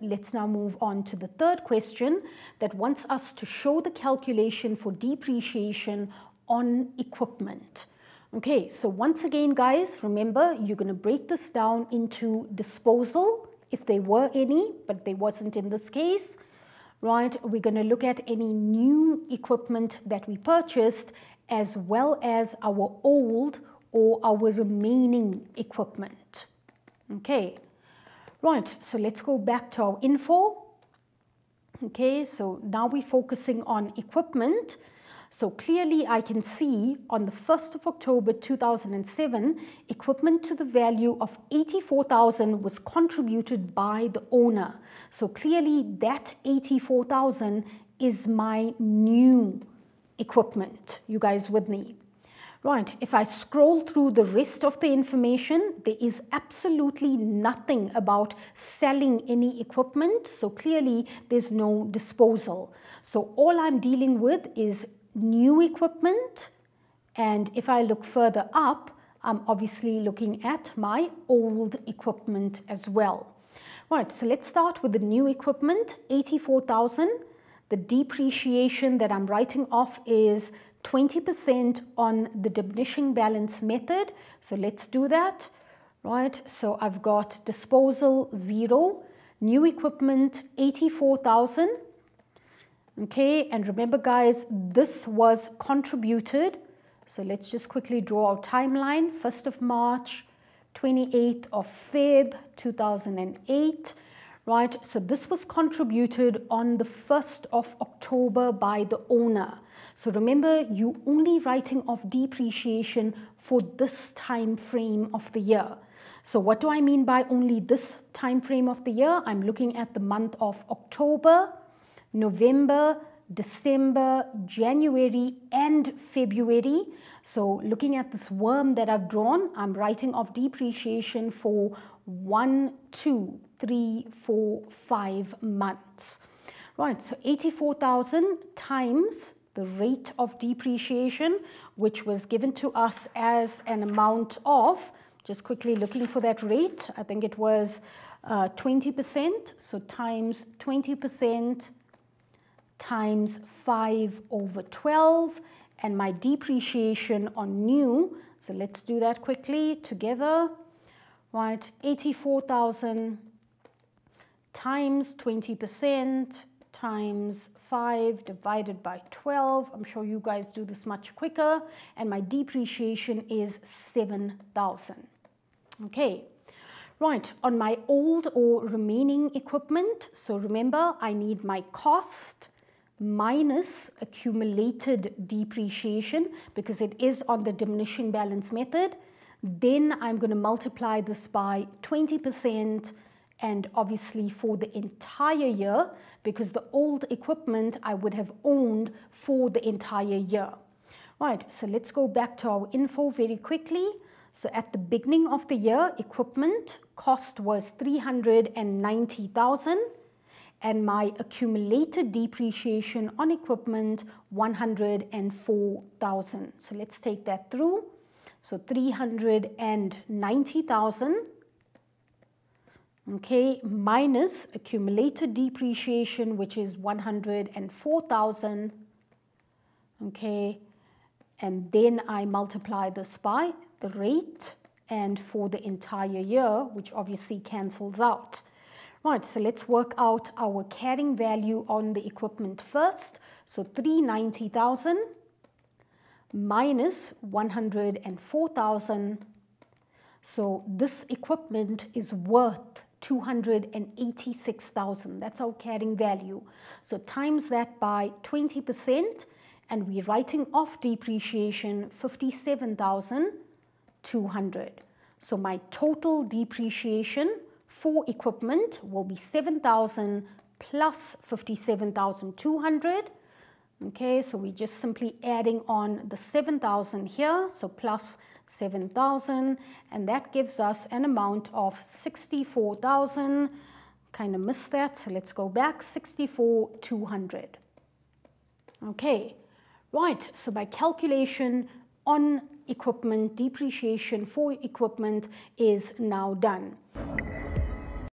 let's now move on to the third question that wants us to show the calculation for depreciation on equipment. Okay, so once again, guys, remember you're going to break this down into disposal, if there were any, but there wasn't in this case, right? We're going to look at any new equipment that we purchased as well as our old or our remaining equipment. Okay, right, so let's go back to our info. Okay, so now we're focusing on equipment. So clearly I can see on the 1st of October 2007, equipment to the value of 84,000 was contributed by the owner. So clearly that 84,000 is my new equipment. You guys with me? Right, if I scroll through the rest of the information, there is absolutely nothing about selling any equipment. So clearly there's no disposal. So all I'm dealing with is new equipment. And if I look further up, I'm obviously looking at my old equipment as well. Right, so let's start with the new equipment, 84,000. The depreciation that I'm writing off is 20% on the diminishing balance method. So let's do that, right? So I've got disposal zero, new equipment 84,000, Okay, and remember guys, this was contributed. So let's just quickly draw our timeline. 1st of March, 28th of Feb 2008, right? So this was contributed on the 1st of October by the owner. So remember, you only writing off depreciation for this time frame of the year. So what do I mean by only this time frame of the year? I'm looking at the month of October, November, December, January, and February. So looking at this worm that I've drawn, I'm writing off depreciation for one, two, three, four, five months. Right, so 84,000 times the rate of depreciation, which was given to us as an amount of, just quickly looking for that rate, I think it was 20%, uh, so times 20% times 5 over 12 and my depreciation on new, so let's do that quickly together, right, 84,000 times 20% times 5 divided by 12. I'm sure you guys do this much quicker. And my depreciation is 7,000. Okay. Right, on my old or remaining equipment, so remember I need my cost, minus accumulated depreciation because it is on the diminishing balance method. Then I'm going to multiply this by 20% and obviously for the entire year because the old equipment I would have owned for the entire year. Right, so let's go back to our info very quickly. So at the beginning of the year, equipment cost was 390,000 and my accumulated depreciation on equipment 104,000. So let's take that through. So 390,000 okay minus accumulated depreciation which is 104,000 okay and then I multiply this by the rate and for the entire year which obviously cancels out. Right, so let's work out our carrying value on the equipment first. So 390,000 minus 104,000. So this equipment is worth 286,000. That's our carrying value. So times that by 20% and we're writing off depreciation 57,200. So my total depreciation for equipment will be 7,000 plus 57,200. Okay, so we're just simply adding on the 7,000 here, so plus 7,000, and that gives us an amount of 64,000. Kind of missed that, so let's go back, 64,200. Okay, right, so by calculation on equipment, depreciation for equipment is now done.